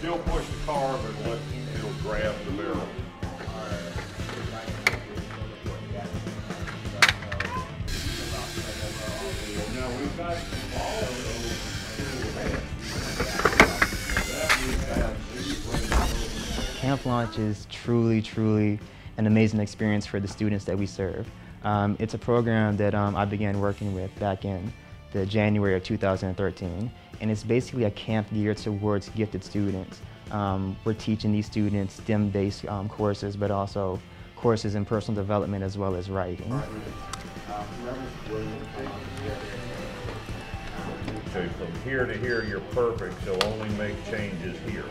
still push the carb and let it'll grab the barrel. Camp Launch is truly, truly an amazing experience for the students that we serve. Um, it's a program that um, I began working with back in the January of 2013, and it's basically a camp geared towards gifted students. Um, we're teaching these students STEM-based um, courses, but also courses in personal development as well as writing. So from here to here, you're perfect, so only make changes here,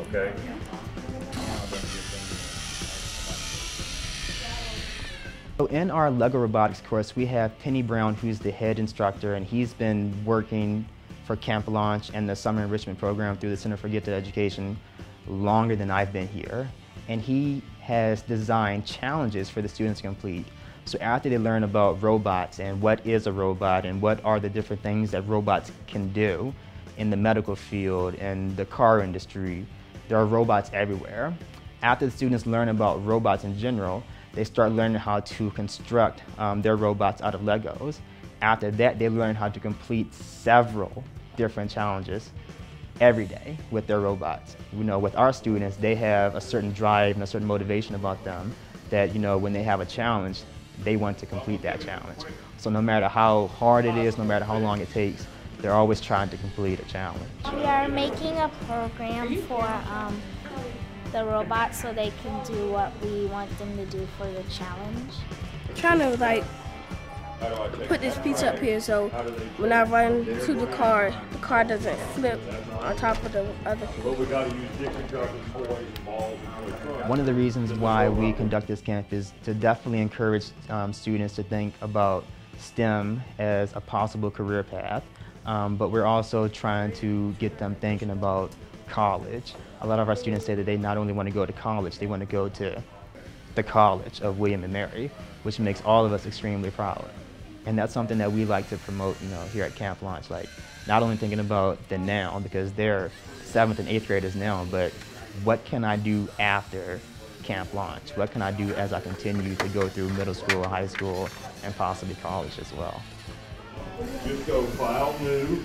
okay? So in our Lego robotics course, we have Penny Brown, who's the head instructor, and he's been working for Camp Launch and the Summer Enrichment Program through the Center for Gifted Education longer than I've been here. And he has designed challenges for the students to complete. So after they learn about robots and what is a robot and what are the different things that robots can do in the medical field and the car industry, there are robots everywhere. After the students learn about robots in general, they start learning how to construct um, their robots out of Legos. After that, they learn how to complete several different challenges every day with their robots. You know, with our students, they have a certain drive and a certain motivation about them that, you know, when they have a challenge, they want to complete that challenge. So no matter how hard it is, no matter how long it takes, they're always trying to complete a challenge. We are making a program for um, the robots so they can do what we want them to do for the challenge. Trying to like put this piece up here so when I run to the car, the car doesn't flip on top of the other piece. But we gotta use different colors, toys, and balls, and toys. One of the reasons why we conduct this camp is to definitely encourage um, students to think about STEM as a possible career path, um, but we're also trying to get them thinking about college. A lot of our students say that they not only want to go to college, they want to go to the College of William and Mary, which makes all of us extremely proud. And that's something that we like to promote, you know, here at Camp Launch. Like, not only thinking about the now, because they're seventh and eighth graders now, but what can I do after Camp Launch? What can I do as I continue to go through middle school, high school, and possibly college as well? Just go file new,